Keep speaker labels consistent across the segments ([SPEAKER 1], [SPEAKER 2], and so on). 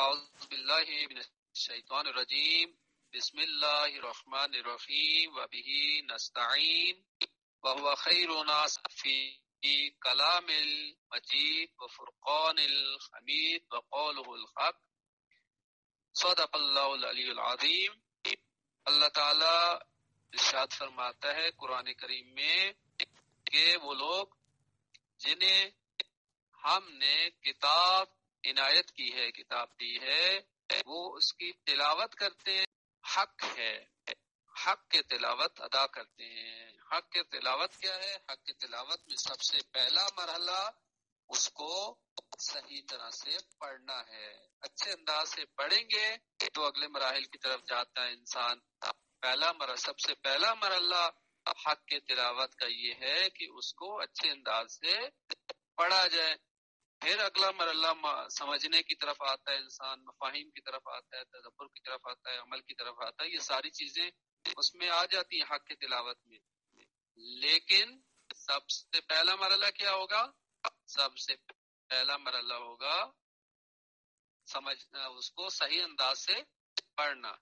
[SPEAKER 1] اعوذ باللہ من الشیطان الرجیم، بسم اللہ الرحمن الرحیم وبه نستعین وهو خیر ناس فی کلام المجید وفرقان الحمید وقوله الحق. صدق اللہ العلی العظیم. اللہ تعالی ارشاد فرماتا ہے قرآن کریم میں کہ وہ لوگ جنہیں ہم نے کتاب عنایت کی ہے، کتاب دی ہے، وہ اس کی تلاوت کرتے ہیں۔ حق ہے۔ حق کے تلاوت ادا کرتے ہیں۔ حق کے تلاوت کیا ہے؟ حق کے تلاوت میں سب سے پہلا مرحلہ اس کو صحیح طرح سے پڑھنا ہے۔ اچھے انداز سے پڑھیں گے تو اگلے مراحل کی طرف جاتا ہے انسان۔ پہلا مرحلہ، سب سے پہلا مرحلہ حق کے تلاوت کا یہ ہے کہ اس کو اچھے انداز سے پڑھا جائے۔ پھر اگلا مرحلہ سمجھنے کی طرف آتا ہے، انسان مفاہیم کی طرف آتا ہے، تدبر کی طرف آتا ہے، عمل کی طرف آتا ہے، یہ ساری چیزیں اس میں آ جاتی ہیں حق کی تلاوت میں۔ لیکن سب سے پہلا مرحلہ کیا ہوگا؟ سب سے پہلا مرحلہ ہوگا سمجھنا، اس کو صحیح انداز سے پڑھنا۔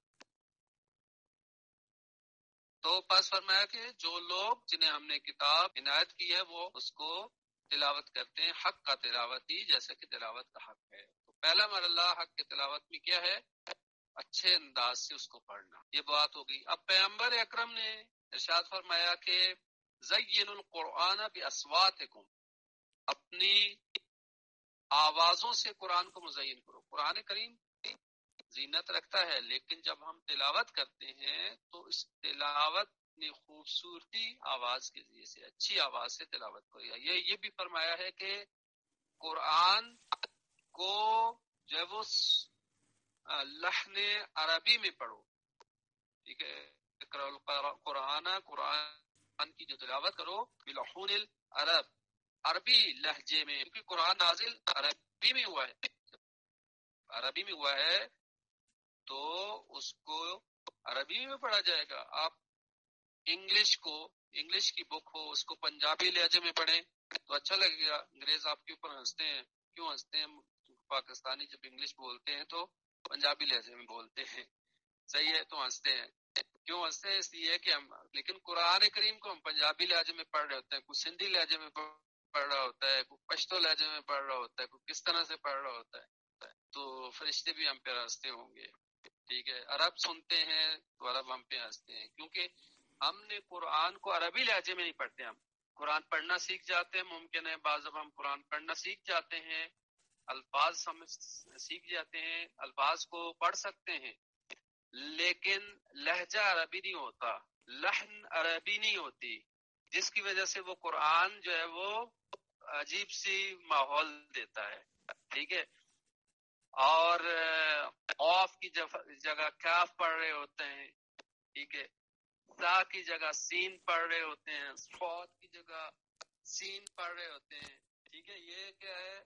[SPEAKER 1] تو پس فرمایا کہ جو لوگ جنہیں ہم نے کتاب عنایت کی ہے، وہ اس کو تلاوت کرتے ہیں، حق کا تلاوت ہی جیسے کہ تلاوت کا حق ہے۔ تو پہلا مرحلہ حق کے تلاوت میں کیا ہے؟ اچھے انداز سے اس کو پڑھنا۔ یہ بات ہوگی اب پیغمبر اکرم نے ارشاد فرمایا کہ زین القرآن بسواتکم اپنی آوازوں سے قرآن کو مزین کرو۔ قرآن کریم زینت رکھتا ہے، لیکن جب ہم تلاوت کرتے ہیں تو اس تلاوت اپنی خوبصورتی آواز کے ذریعے سے، اچھی آواز سے تلاوت کرے گا یہ یہ بھی فرمایا ہے کہ قرآن کو جو ہے وہ لحن عربی میں پڑھو۔ ٹھیک ہے؟ قرآن قرآن کی جو تلاوت کرو، بلحون العرب، عربی لہجے میں، کیونکہ قرآن نازل عربی میں ہوا ہے۔ عربی میں ہوا ہے تو اس کو عربی میں پڑھا جائے گا۔ آپ انگلش کو، انگلش کی بک ہو، اس کو پنجابی لہجے میں پڑھیں تو اچھا لگے گا۔ انگریز آپ کے اوپر ہنستے ہیں۔ کیوں ہنستے ہیں؟ پاکستانی جب انگلش بولتے ہیں تو پنجابی لہجے میں بولتے ہیں۔ صحیح ہے، تو ہنستے ہیں۔ کیوں ہنستے ہیں؟ اس لیے کہ ہم، لیکن قرآن کریم کو ہم پنجابی لہجے میں پڑھ رہے ہوتے ہیں کچھ سندھی لہجے میں پڑھ رہا ہوتا ہے، کوئی پشتو لہجے میں پڑھ رہا ہوتا ہے، کوئی کس طرح سے پڑھ رہا ہوتا ہے۔ تو فرشتے بھی ہم پہ ہنستے ہوں گے۔ ٹھیک ہے، عرب سنتے ہیں تو عرب ہم پہ ہنستے ہیں، کیونکہ ہم نے قرآن کو عربی لہجے میں نہیں پڑھتے ہم۔ قرآن پڑھنا سیکھ جاتے ہیں ممکن ہے، بعض اب ہم قرآن پڑھنا سیکھ جاتے ہیں، الفاظ سمجھ سیکھ جاتے ہیں، الفاظ کو پڑھ سکتے ہیں۔ لیکن لہجہ عربی نہیں ہوتا لہن عربی نہیں ہوتی، جس کی وجہ سے وہ قرآن جو ہے وہ عجیب سی ماحول دیتا ہے۔ ٹھیک ہے؟ اور آف کی جگہ کیف پڑھ رہے ہوتے ہیں۔ ٹھیک ہے؟ سا کی جگہ سین پڑھ رہے ہوتے ہیں فوت کی جگہ سین پڑھ رہے ہوتے ہیں۔ ٹھیک ہے، یہ کیا ہے؟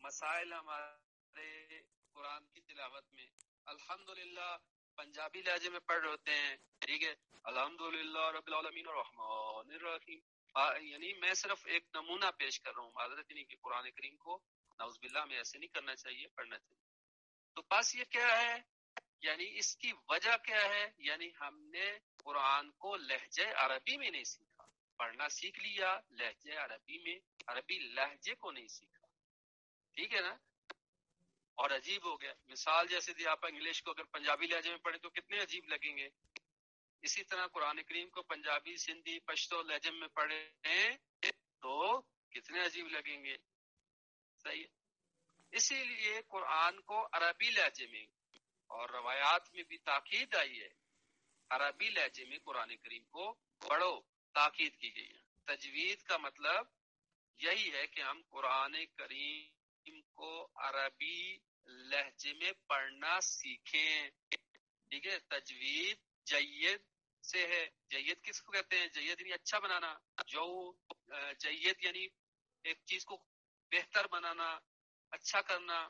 [SPEAKER 1] مسائل ہمارے قرآن کی تلاوت میں۔ الحمدللہ، پنجابی لہجے میں پڑھ رہے ہوتے ہیں۔ ٹھیک ہے الحمد للہ رب العالمین الرحمن الرحیم۔ یعنی میں صرف ایک نمونہ پیش کر رہا ہوں معذرت نہیں کہ قرآن کریم کو۔ نوز باللہ میں ایسے نہیں کرنا چاہیے، پڑھنا چاہیے۔ تو بس یہ کیا ہے؟ یعنی اس کی وجہ کیا ہے؟ یعنی ہم نے قرآن کو لہجے عربی میں نہیں سیکھا۔ پڑھنا سیکھ لیا لہجے عربی میں، عربی لہجے کو نہیں سیکھا۔ ٹھیک ہے نا؟ اور عجیب ہو گیا۔ مثال جیسے دی آپ انگلش کو اگر پنجابی لہجے میں پڑھیں تو کتنے عجیب لگیں گے۔ اسی طرح قرآن کریم کو پنجابی، سندھی، پشتو لہجے میں پڑھے تو کتنے عجیب لگیں گے۔ صحیح اسی لیے قرآن کو عربی لہجے میں اور روایات میں بھی تاکید آئی ہے۔ عربی لہجے میں قرآن کریم کو پڑھو، تاکید کی گئی ہے۔ تجوید کا مطلب یہی ہے کہ ہم قرآن کریم کو عربی لہجے میں پڑھنا سیکھیں۔ ٹھیک ہے، تجوید جید سے ہے۔ جید کس کو کہتے ہیں؟ جید یعنی اچھا بنانا، جو جید یعنی ایک چیز کو بہتر بنانا اچھا کرنا۔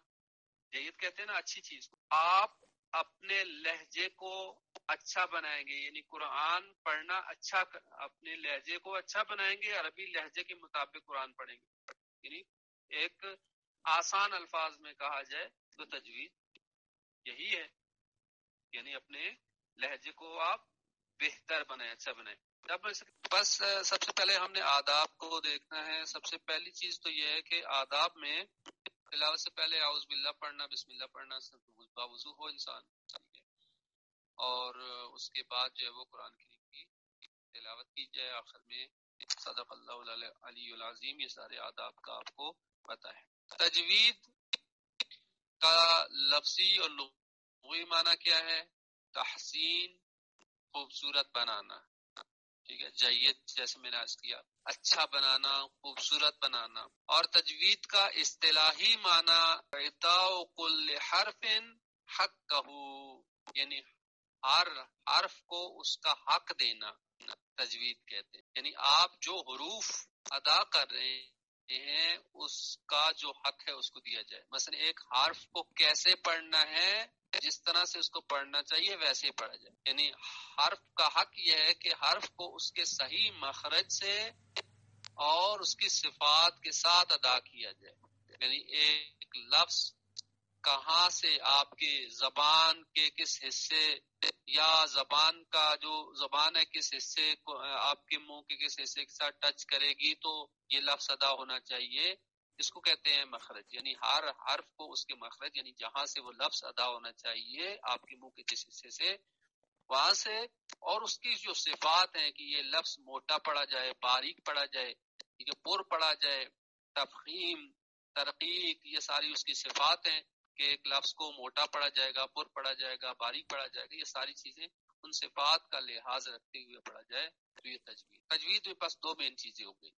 [SPEAKER 1] جید کہتے ہیں نا، اچھی چیز کو۔ آپ اپنے لہجے کو اچھا بنائیں گے یعنی قرآن پڑھنا اچھا اپنے لہجے کو اچھا بنائیں گے عربی لہجے کے مطابق قرآن پڑھیں گے۔ یعنی ایک آسان الفاظ میں کہا جائے تو تجویز یہی ہے۔ یعنی اپنے لہجے کو آپ بہتر بنائیں اچھا بنائیں۔ بس سب سے پہلے ہم نے آداب کو دیکھنا ہے۔ سب سے پہلی چیز تو یہ ہے کہ آداب میں تلاوت سے پہلے آؤز باللہ پڑھنا، بسم اللہ پڑھنا باوضو ہو انسان۔ اور اس کے بعد جو ہے وہ قرآن کریم کی تلاوت کی جائے۔ آخر میں صدق اللہ علی العظیم، یہ سارے آداب کا آپ کو پتہ ہے۔ تجوید کا لفظی اور لغوی معنی کیا ہے؟ تحسین، خوبصورت بنانا۔ ٹھیک ہے۔ جید، جیسے میں نے آج کیا اچھا بنانا، خوبصورت بنانا۔ اور تجوید کا اصطلاحی معنی کل حرف حق کہو یعنی ہر حرف کو اس کا حق دینا، تجوید کہتے ہیں۔ یعنی آپ جو حروف ادا کر رہے ہیں، اس کا جو حق ہے، اس کو دیا جائے۔ مثلا ایک حرف کو کیسے پڑھنا ہے، جس طرح سے اس کو پڑھنا چاہیے، ویسے پڑھا جائے۔ یعنی حرف کا حق یہ ہے کہ حرف کو اس کے صحیح مخرج سے اور اس کی صفات کے ساتھ ادا کیا جائے۔ یعنی ایک لفظ کہاں سے آپ کے زبان کے کس حصے یا زبان کا جو زبان ہے، کس حصے کو آپ کے منہ کے کس حصے کے ساتھ ٹچ کرے گی تو یہ لفظ ادا ہونا چاہیے۔ اس کو کہتے ہیں مخرج یعنی ہر حرف کو اس کے مخرج یعنی جہاں سے وہ لفظ ادا ہونا چاہیے آپ کے منہ کے جس حصے سے، وہاں سے۔ اور اس کی جو صفات ہیں کہ یہ لفظ موٹا پڑا جائے، باریک پڑا جائے ٹھیک ہے پر پڑا جائے، تفخیم، ترقیق، یہ ساری اس کی صفات ہیں۔ کہ ایک لفظ کو موٹا پڑا جائے گا، پر پڑا جائے گا، باریک پڑا جائے گا، یہ ساری چیزیں ان صفات کا لحاظ رکھتے ہوئے پڑا جائے تو یہ تجویز تجویز میں پاس دو مین چیزیں ہو گئی۔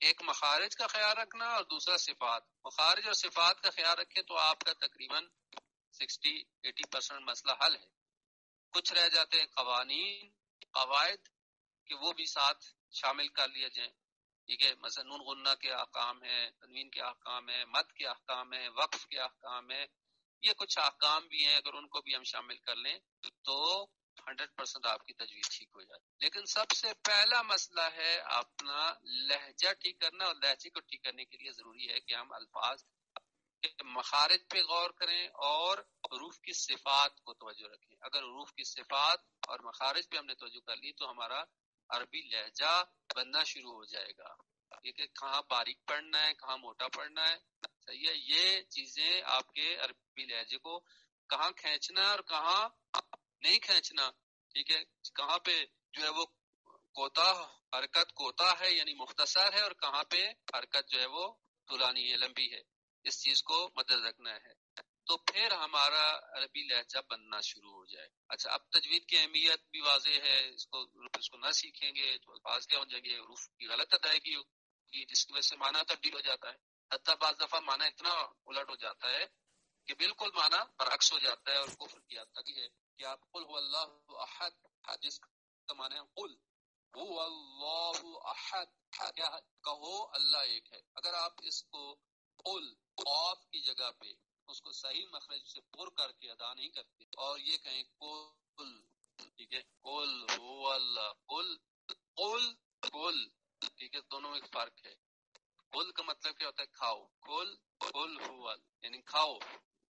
[SPEAKER 1] ایک مخارج کا خیال رکھنا اور دوسرا صفات۔ مخارج اور صفات کا خیال رکھیں تو آپ کا تقریباً سکسٹی ایٹی پرسینٹ مسئلہ حل ہے۔ کچھ رہ جاتے ہیں قوانین، قواعد کہ وہ بھی ساتھ شامل کر لیا جائیں۔ ٹھیک ہے مثلا نون غنہ کے احکام ہیں، تنوین کے احکام ہیں، مد کے احکام ہیں، وقف کے احکام ہیں، یہ کچھ احکام بھی ہیں، اگر ان کو بھی ہم شامل کر لیں تو ہنڈریڈ پرسینٹ آپ کی تجویز ٹھیک ہو جائے لیکن سب سے پہلا مسئلہ ہے اپنا لہجہ ٹھیک کرنا اور لہجے کو ٹھیک کرنے کے لیے ضروری ہے کہ ہم الفاظ مخارج پہ غور کریں اور حروف کی صفات کو توجہ رکھیں۔ اگر حروف کی صفات اور مخارج پہ ہم نے توجہ کر لی تو ہمارا عربی لہجہ بننا شروع ہو جائے گا۔ یہ کہ کہاں باریک پڑھنا ہے، کہاں موٹا پڑھنا ہے، صحیح ہے؟ یہ چیزیں آپ کے عربی لہجے کو کہاں کھینچنا ہے اور کہاں نہیں کھینچنا۔ ٹھیک ہے؟ کہاں پہ جو ہے وہ کوتا، حرکت کوتا ہے یعنی مختصر ہے، اور کہاں پہ حرکت جو ہے وہ طولانی ہے، لمبی ہے۔ اس چیز کو مدد رکھنا ہے۔ تو پھر ہمارا عربی لہجہ بننا شروع ہو جائے۔ اچھا اب تجوید کی اہمیت بھی واضح ہے، اس کو اس کو نہ سیکھیں گے تو الفاظ کیا ہو جائیں گے؟ روف کی غلط ادائیگی ہوگی، جس کی وجہ سے معنی تبدیل ہو جاتا ہے۔ حتیٰ بعض دفعہ معنی اتنا الٹ ہو جاتا ہے کہ بالکل معنی برعکس ہو جاتا ہے اور کفر کی حد تک ہے کہ آپ قل هو اللہ احد جس کا معنی ہے قل۔ هو اللہ احد کیا کہو اللہ ایک ہے۔ اگر آپ اس کو قل، قاف کی جگہ پہ اس کو صحیح مخرج سے پر کر کے ادا نہیں کرتے۔ اور یہ کہیں قل، ٹھیک ہے؟ قل هو اللہ، قل قل قل، ٹھیک ہے؟ دونوں میں فرق ہے۔ قل کا مطلب کیا ہوتا ہے؟ کھاؤ۔ قل قل هو یعنی کھاؤ۔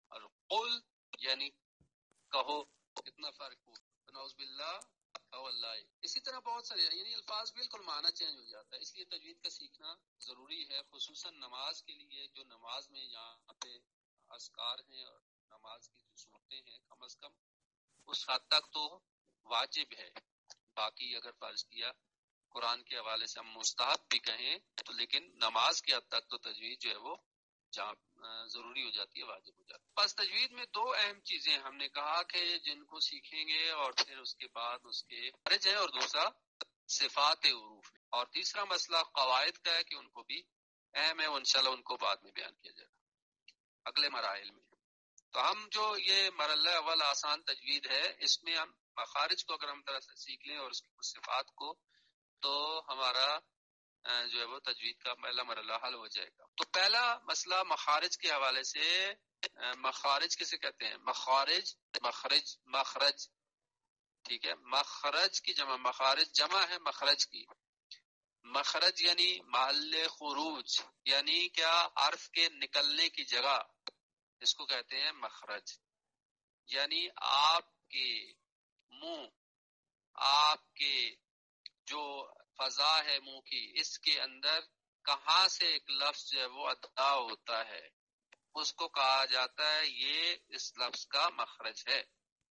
[SPEAKER 1] اور قل یعنی کہو۔ کتنا فرق ہو۔ نوز باللہ او اللہ۔ اسی طرح بہت سارے یعنی الفاظ بالکل معنی چینج ہو جاتا ہے۔ اس لیے تجوید کا سیکھنا ضروری ہے، خصوصاً نماز کے لیے، جو نماز میں یہاں پہ اذکار ہیں اور نماز کی جو صورتیں ہیں، کم از کم اس حد تک تو واجب ہے۔ باقی اگر فرض کیا قرآن کے حوالے سے ہم مستحب بھی کہیں تو لیکن نماز کی حد تک تو تجویز جو ہے وہ جہاں ضروری ہو جاتی ہے، واجب ہو جاتی ہے۔ بس تجوید میں دو اہم چیزیں ہم نے کہا کہ جن کو سیکھیں گے اور پھر اس کے بعد اس کے فرج ہے اور دوسرا صفات عروف اور تیسرا مسئلہ قواعد کا ہے کہ ان کو بھی اہم ہے، انشاءاللہ ان کو بعد میں بیان کیا جائے گا۔ اگلے مراحل میں۔ تو ہم جو یہ مرحلہ اول آسان تجوید ہے، اس میں ہم مخارج کو اگر ہم طرح سے سیکھ لیں اور اس کی صفات کو، تو ہمارا جو ہے وہ تجوید کا پہلا مرحلہ حل ہو جائے گا۔ تو پہلا مسئلہ مخارج کے حوالے سے مخارج کسے کہتے ہیں؟ مخارج، مخرج مخرج۔ ٹھیک ہے؟ مخرج کی جمع، مخارج جمع ہے مخرج کی۔ مخرج یعنی محل خروج یعنی کیا عرف کے نکلنے کی جگہ، اس کو کہتے ہیں مخرج. یعنی آپ کے منہ، آپ کے جو فضا ہے منہ کی، اس کے اندر کہاں سے ایک لفظ جو ہے وہ ادا ہوتا ہے؟ اس کو کہا جاتا ہے یہ اس لفظ کا مخرج ہے۔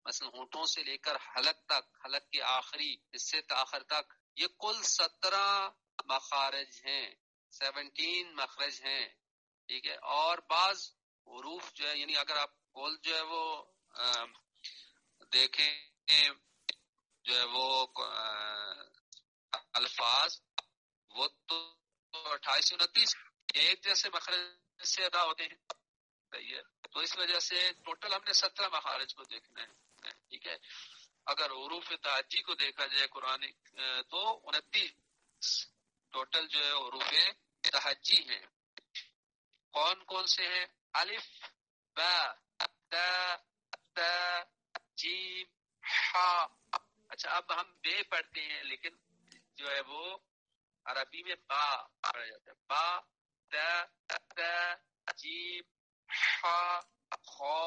[SPEAKER 1] مثلا ہونٹوں سے لے کر حلق تک، حلق کے آخری حصے تاخر تک یہ کل سترہ مخارج ہیں، سیونٹین مخرج ہیں، ٹھیک ہے؟ اور بعض حروف جو ہے یعنی اگر آپ کل جو ہے وہ دیکھیں، جو ہے وہ الفاظ، وہ تو اٹھائیس انتیس ایک جیسے مخرج سے ادا ہوتے ہیں۔ صحیح ہے؟ تو اس وجہ سے ٹوٹل ہم نے سترہ مخارج کو دیکھنا ہے، ٹھیک ہے؟ اگر عروف تاجی کو دیکھا جائے قرآن تو انتیس ٹوٹل جو ہے عروف تحجی ہیں۔ کون کون سے ہیں؟ الف، با، تا تا، جیم ہا اچھا اب ہم بے پڑھتے ہیں، لیکن جو ہے وہ عربی میں با پڑھا جاتا ہے۔ با، تا تا، جیم ہا خا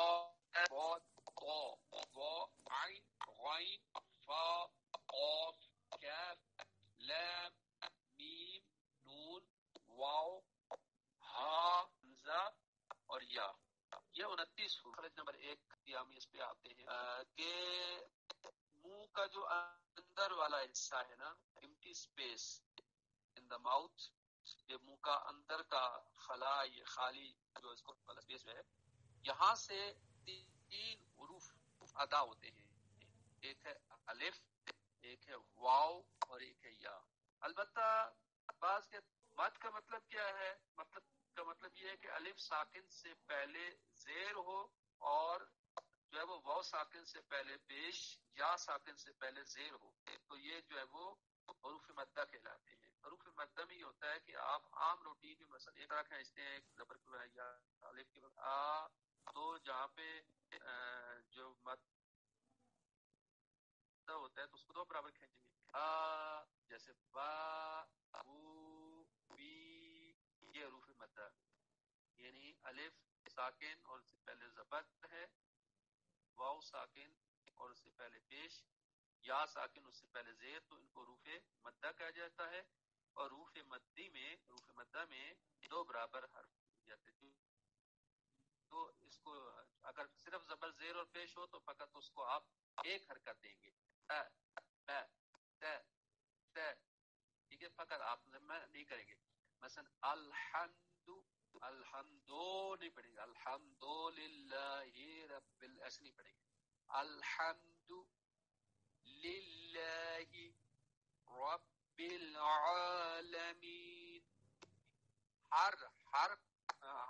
[SPEAKER 1] عین۔ غین فا قاف کاف لام میم نون، واو ہا حمزہ اور یا۔ یہ انتیس خرج نمبر ایک ہم اس پہ آتے ہیں۔ کہ منہ کا جو اندر والا حصہ ہے نا امٹی اسپیس ان دا ماؤتھ یہ منہ کا اندر کا خلا، یہ خالی جو اس کو اسپیس ہے، یہاں سے تین حروف ادا ہوتے ہیں۔ ایک ہے الف، ایک ہے واؤ اور ایک ہے یا۔ البتہ بعض کے مت کا مطلب کیا ہے؟ مطلب کا مطلب یہ ہے کہ الف ساکن سے پہلے زیر ہو اور جو ہے وہ واؤ ساکن سے پہلے پیش، یا ساکن سے پہلے زیر ہو۔ تو یہ جو ہے وہ حروف مدہ کہلاتے ہیں۔ حروف مدہ میں یہ ہوتا ہے کہ آپ عام روٹین میں مثلا ایک طرح کھینچتے ہیں ایک زبر کو یا الف کے آ، تو جہاں پہ جو مد ہوتا ہے تو اس کو دو برابر کھینچیں گے۔ آ، جیسے با، بو، بی، یہ حروف مدہ یعنی الف، ساکن اور اس سے پہلے زبر ہے۔ واؤ ساکن اور اس سے پہلے پیش۔ یا ساکن اس سے پہلے زیر تو ان کو روف مدہ کہا جاتا ہے۔ اور روف مدی میں روف مدہ میں دو برابر حرف جاتے تو اس کو اگر صرف زبر زیر اور پیش ہو تو فقط اس کو آپ ایک حرکت دیں گے۔ ٹھیک ہے، فقط آپ نہیں کریں گے۔ مثلا، الحمد الحمد نہیں پڑھیں گے۔ الحمد للہ رب ایسے نہیں پڑھیں گے۔ الحمد للہ رب العالمین۔ ہر ہر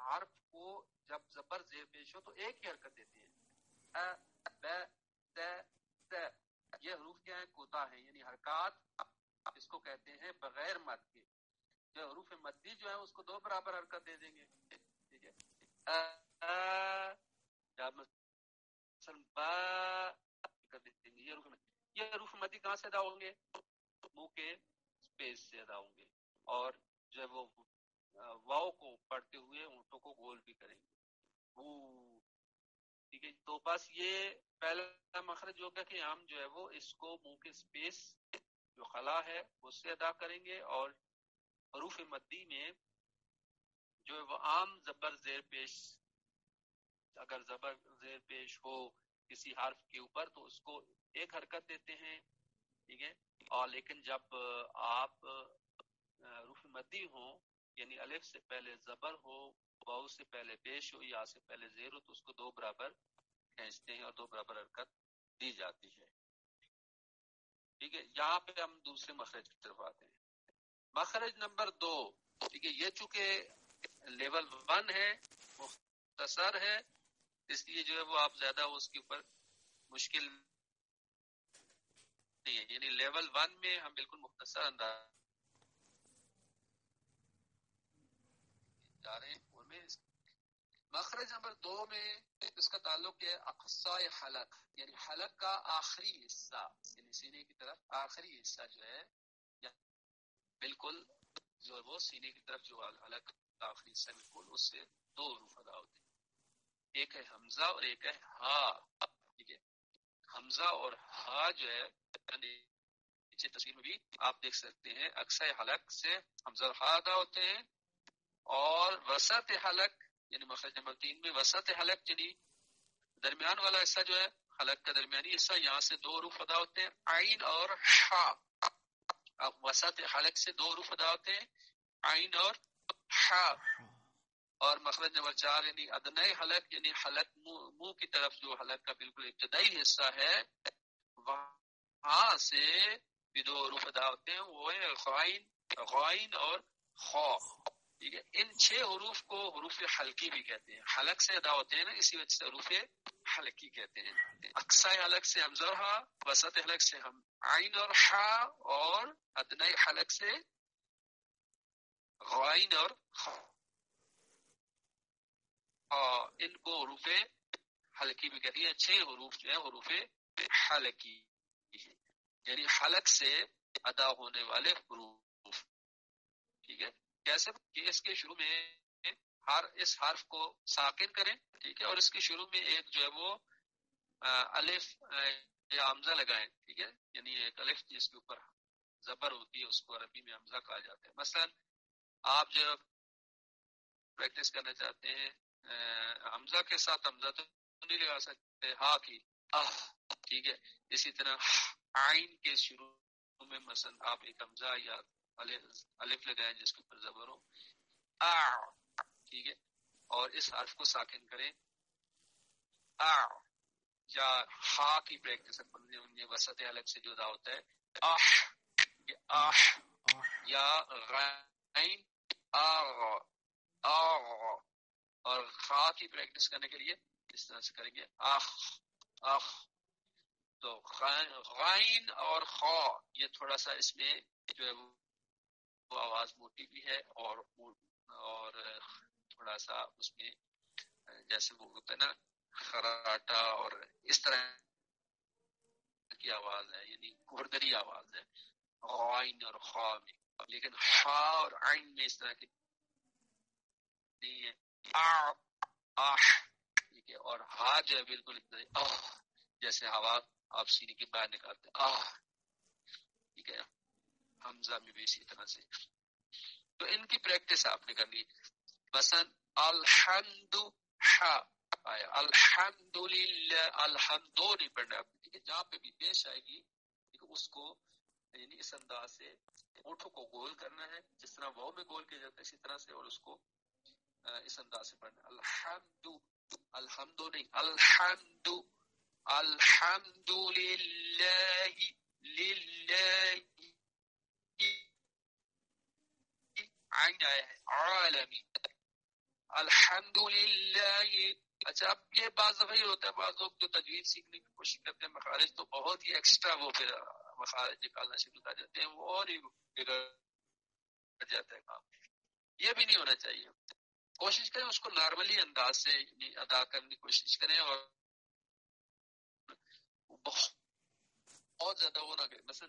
[SPEAKER 1] حرف کو جب زبر زیر پیش ہو تو ایک ہی حرکت دیتے ہیں یہ حروف کیا ہے یعنی حرکات اس کو کہتے ہیں بغیر مد کے۔ جو حروف مدی جو ہے اس کو دو برابر حرکت دے دیں گے۔ ٹھیک ہے؟ یہ حروف مدی۔ کہاں سے ادا ہوں گے؟ منہ کے اسپیس سے ادا ہوں گے۔ اور جو ہے وہ واؤ کو پڑھتے ہوئے اونٹوں کو گول بھی کریں گے۔ ٹھیک ہے؟ تو بس یہ پہلا مخرج ہوگا کہ ہم جو ہے وہ اس کو منہ کے اسپیس جو خلا ہے اس سے ادا کریں گے اور حروف مدی میں جو ہے وہ عام زبر زیر پیش، اگر زبر زیر پیش ہو کسی حرف کے اوپر تو اس کو ایک حرکت دیتے ہیں، ٹھیک ہے؟ اور لیکن جب آپ حروف مدی ہوں یعنی الف سے پہلے زبر ہو واؤ سے پہلے پیش ہو یا سے پہلے زیر ہو تو اس کو دو برابر کھینچتے ہیں اور دو برابر حرکت دی جاتی ہے۔ ٹھیک ہے؟ یہاں پہ ہم دوسرے مخرج کی طرف آتے ہیں۔ مخرج نمبر دو، ٹھیک ہے، یہ چونکہ لیول ون ہے، مختصر ہے، اس لیے جو ہے وہ آپ زیادہ اس کے اوپر مشکل نہیں ہے۔ یعنی لیول ون میں ہم بالکل مختصر انداز جا رہے ہیں۔ مخرج نمبر دو میں اس کا تعلق ہے اقصاء حلق یعنی حلق کا آخری حصہ یعنی سینے کی طرف آخری حصہ جو ہے بالکل جو ہے وہ سینے کی طرف جو حلق کا آخری حصہ بالکل اس سے دو حروف ادا ہوتے ہیں۔ ایک ہے حمزہ اور ایک ہے ہا۔ ٹھیک ہے۔ حمزہ اور ہا جو ہے، نیچے تصویر میں بھی آپ دیکھ سکتے ہیں اکثر حلق سے حمزہ اور ہا ادا ہوتے ہیں اور وسط حلق یعنی مخرج نمبر تین میں وسط حلق یعنی درمیان والا حصہ جو ہے، حلق کا درمیانی حصہ، یہاں سے دو روف ادا ہوتے ہیں آئین اور ہا اب وسط حلق سے دو روف ادا ہوتے ہیں آئین اور ہا اور مخرج نمبر چار یعنی ادن حلق یعنی حلق منہ کی طرف جو حلق کا بالکل ابتدائی حصہ ہے، وہاں سے بھی دو حروف ادا ہوتے ہیں، وہ ہے غائن غائن اور خو ٹھیک ہے؟ ان چھ حروف کو حروف حلقی بھی کہتے ہیں۔ حلق سے ادا ہوتے ہیں نا، اسی وجہ سے حروف حلقی کہتے ہیں۔ اقسائی حلق سے حمزہ وسط حلق سے ہم عین اور ہا اور ادنئی حلق سے غائن اور ان کو حروف حلقی بھی کہتی ہیں۔ چھ حروف جو ہے حروف حلقی۔ یعنی حلق سے ادا ہونے والے حروف۔ ٹھیک ہے؟ کیسے کہ اس کے شروع میں ہر، اس حرف کو ساکن کریں، ٹھیک ہے، اور اس کے شروع میں ایک جو ہے وہ الف یا حمزہ لگائیں، ٹھیک ہے یعنی ایک الف جس کے اوپر زبر ہوتی ہے، اس کو عربی میں حمزہ کہا جاتا ہے۔ مثلا آپ جب پریکٹس کرنا چاہتے ہیں حمزہ کے ساتھ حمزہ تو نہیں لگا سکتے، ہا کی آہ ٹھیک ہے، اسی طرح آئین کے شروع میں مثلا آپ ایک حمزہ یا الف لگائیں جس کے اوپر زبر ہو۔ ٹھیک ہے۔ اور اس حرف کو ساکن کریں۔ آ یا ہا کی بریک کے پریکٹس وسط الگ سے جدا ہوتا ہے۔ آہ آہ۔ یا غین، آغ آغ۔ اور خا کی پریکٹس کرنے کے لیے اس طرح سے کریں گے۔ آخ آخ۔ تو غائن اور خا، یہ تھوڑا سا اس میں جو ہے وہ آواز موٹی بھی ہے اور اور تھوڑا سا اس میں جیسے وہ ہوتا ہے نا، خراٹا اور اس طرح کی آواز ہے یعنی گردری آواز ہے، غائن اور خا میں لیکن خا اور عین میں اس طرح کی نہیں ہے۔ ٹھیک ہے۔ اور ہا جو ہے بالکل جیسے ہوا آپ سینے کے باہر نکالتے آہ، ٹھیک ہے۔ حمزہ میں بھی اسی طرح سے۔ تو ان کی پریکٹس آپ نے کرنی۔ مثلا الحمد الحمد للہ الحمد نہیں پڑھنا ٹھیک ہے؟ جہاں پہ بھی پیش آئے گی اس کو یعنی اس انداز سے اونٹوں کو گول کرنا ہے، جس طرح وہ میں گول کیا جاتا ہے، اسی طرح سے اور اس کو اس انداز سے پڑھنا۔ الحمد الحمد نہیں الحمد الحمد للہ للہ عین آیا عالمی الحمد للہ اچھا اب یہ بعض دفعہ یہ ہوتا ہے، بعض لوگ جو تجوید سیکھنے کی کوشش کرتے ہیں، مخارج تو بہت ہی ایکسٹرا وہ پھر مخارج نکالنا شروع کر جاتے ہیں، وہ اور ہی بگڑ جاتا ہے کام۔ یہ بھی نہیں ہونا چاہیے۔ کوشش کریں اس کو نارملی انداز سے یعنی ادا کرنے کی کوشش کریں اور بہت زیادہ وہ نہ کریں۔ مثلا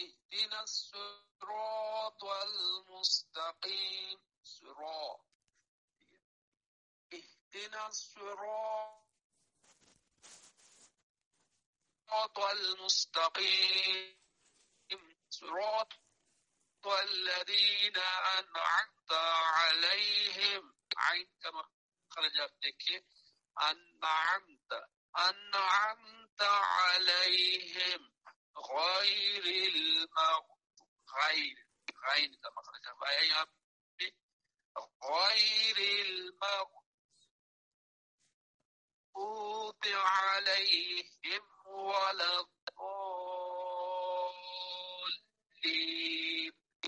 [SPEAKER 1] اهدنا الصراط المستقيم. صراط. اهدنا الصراط المستقيم. صراط والذين أنعمت عليهم. عين كما خرج لك أنعمت. أنعمت عليهم. غير المغضوب غير غير ده مخرجها بقى غير المغضوب عليهم ولا الضالين.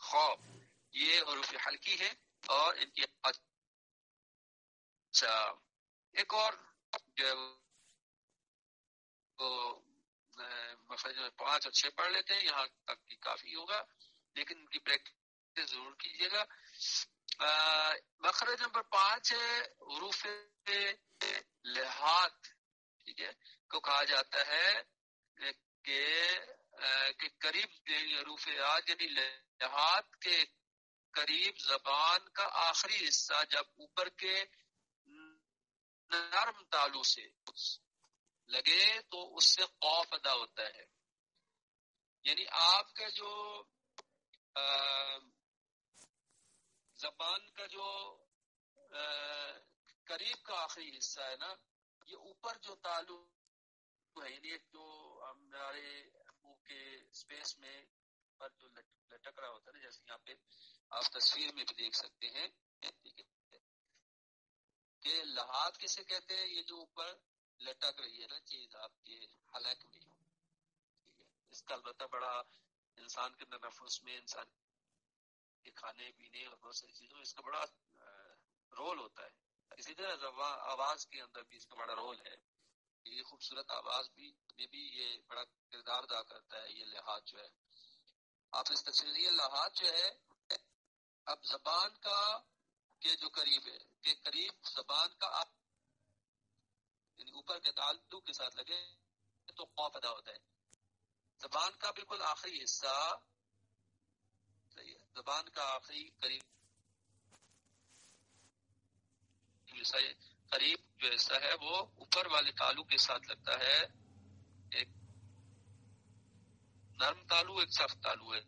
[SPEAKER 1] غائن خواب یہ حروف حلقی ہے اور ان کی اچھا ایک اور جو پانچ اور چھ پڑھ لیتے ہیں، یہاں تک کی کافی ہوگا، لیکن ان کی پریکٹس ضرور کیجیے گا۔ مخرج نمبر پانچ ہے، حروف لحاظ، ٹھیک ہے، کو کہا جاتا ہے کہ کہ قریب یعنی حروف یعنی لحاظ کے قریب زبان کا آخری حصہ جب اوپر کے نرم تالو سے لگے تو اس سے خوف ادا ہوتا ہے۔ یعنی آپ کا جو زبان کا جو قریب کا آخری حصہ ہے نا، یہ اوپر جو تالو ہے یعنی جو ہمارے منہ کے اسپیس میں پر جو لٹک رہا ہوتا ہے جیسے یہاں پہ آپ تصویر میں بھی دیکھ سکتے ہیں۔ کہ لحاظ کسے کہتے ہیں، یہ جو اوپر لٹک رہی ہے نا چیز آپ کے حلق میں۔ اس کا البتہ بڑا انسان کے اندر نفس میں، انسان کے کھانے، پینے اور بہت ساری چیزوں اس کا بڑا رول ہوتا ہے۔ اسی طرح آواز کے اندر بھی اس کا بڑا رول ہے۔ یہ خوبصورت آواز بھی، میں بھی یہ بڑا کردار ادا کرتا ہے، یہ لحاظ جو ہے۔ آپ اس تفصیل لحاظ جو ہے، اب زبان کا کے جو قریب ہے، کہ قریب زبان کا آپ یعنی اوپر کے تعلق کے ساتھ لگے تو خوف ادا ہوتا ہے۔ زبان کا بالکل آخری حصہ، صحیح ہے، زبان کا آخری قریب قریب جو حصہ ہے وہ اوپر والے تالو کے ساتھ لگتا ہے۔ نرم تالو ایک سخت تالو ہے۔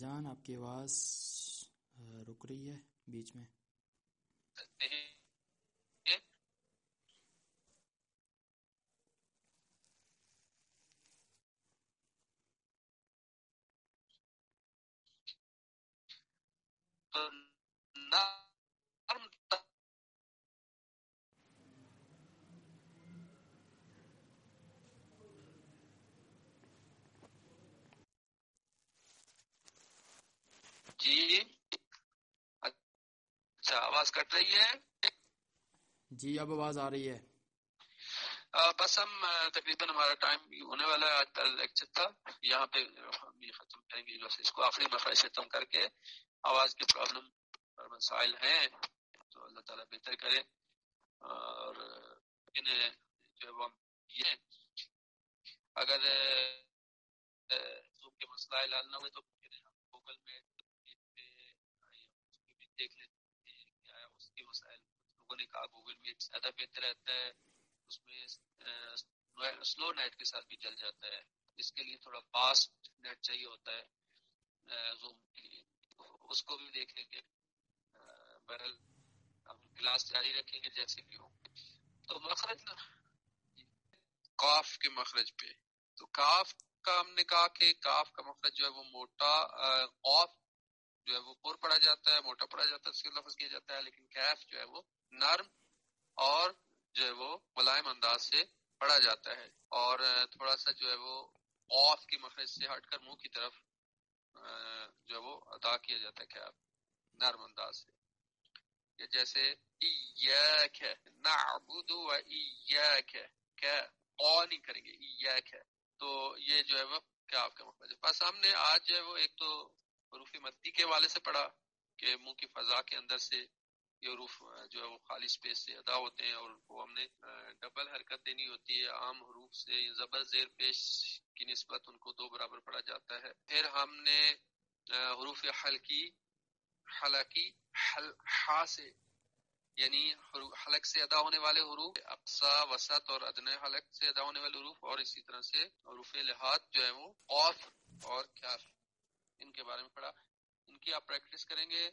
[SPEAKER 2] جان آپ کی آواز رک رہی ہے بیچ میں۔
[SPEAKER 1] جی اچھا آواز کٹ رہی ہے؟
[SPEAKER 2] جی اب آواز آ رہی ہے۔
[SPEAKER 1] بس ہم تقریباً ہمارا ٹائم ہونے والا ہے آج لیکچر تھا۔ یہاں پہ ہم یہ ختم کریں گے اس کو آخری سے ختم کر کے آواز کی پرابلم پر مسائل ہیں، تو اللہ تعالیٰ بہتر کرے۔ اور انہیں جو ہے وہ یہ اگر زوم کے مسئلہ حل نہ ہوئے تو گوگل میں دیکھ لیتے ہیں کیا اس کے مسائل۔ لوگوں نے کہا گوگل میٹ زیادہ بہتر رہتا ہے، اس میں سلو نیٹ کے ساتھ بھی چل جاتا ہے۔ اس کے لیے تھوڑا فاسٹ نیٹ چاہیے ہوتا ہے زوم کے لیے۔ اس کو بھی دیکھیں گے بہرحال ہم کلاس جاری رکھیں گے جیسے بھی ہو تو مخرج نا، کاف کے مخرج پہ۔ تو کاف کا ہم نے کہا کہ کاف کا مخرج جو ہے وہ موٹا قوف جو ہے وہ پور پڑا جاتا ہے، موٹا پڑا جاتا ہے، اس کے لفظ کیا جاتا ہے، لیکن کیف جو ہے وہ نرم اور جو ہے وہ ملائم انداز سے پڑا جاتا ہے۔ اور تھوڑا سا جو ہے وہ آف کی مخرج سے ہٹ کر منہ کی طرف جو ہے وہ ادا کیا جاتا ہے کیف نرم انداز سے۔ کہ جیسے ایاک ہے، نعبد و ایاک ہے او نہیں کریں گے، ایاک ہے۔ تو یہ جو ہے وہ کیا آپ کا مخرج ہے؟ بس ہم نے آج جو ہے وہ ایک تو حروف مدی کے والے سے پڑھا کہ منہ کی فضا کے اندر سے یہ حروف جو ہے وہ خالی سپیس سے ادا ہوتے ہیں اور ان کو ہم نے ڈبل حرکت دینی ہوتی ہے، عام حروف سے زبر زیر پیش کی نسبت ان کو دو برابر پڑھا جاتا ہے۔ پھر ہم نے حروف حلقی حلقی، حل ہا سے یعنی حلق سے ادا ہونے والے حروف اقسا وسط اور ادن حلق سے ادا ہونے والے حروف، اور اسی طرح سے حروف لحاظ جو ہے وہ قوف اور کیا ان کے بارے میں پڑھا۔ ان کی آپ پریکٹس کریں گے۔